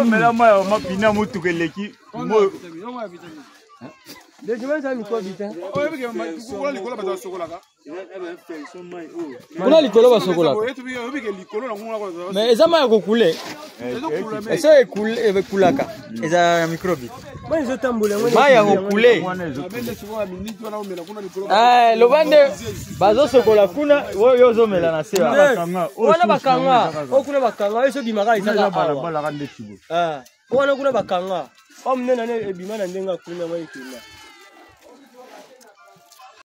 omela mai ya mapine ya motuka eleki kuna likolo basokolaka mais eza mai ya kokule esi ekulaka eza microbe mai ezotambola yango mai ya kokule eh, loba nde bazosokola kuna oyo ozomela na se wana bakanga oyo kuna bakanga oyo ezobimaka ezaabalaka nde kibo eh, wana kuna bakanga oyo monene ebima na ndenge akuna mai ekenda